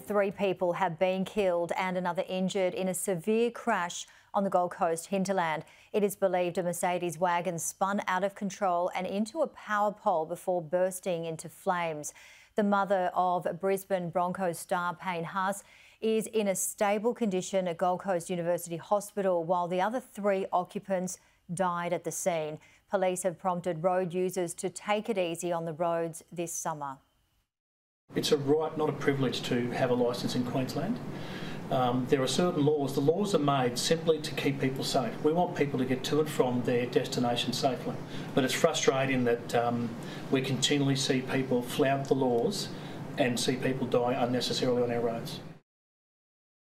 Three people have been killed and another injured in a severe crash on the Gold Coast hinterland. It is believed a Mercedes wagon spun out of control and into a power pole before bursting into flames. The mother of Brisbane Broncos star Payne Haas is in a stable condition at Gold Coast University Hospital, while the other three occupants died at the scene. Police have prompted road users to take it easy on the roads this summer. It's a right, not a privilege, to have a licence in Queensland. Um, there are certain laws. The laws are made simply to keep people safe. We want people to get to and from their destination safely. But it's frustrating that um, we continually see people flout the laws and see people die unnecessarily on our roads.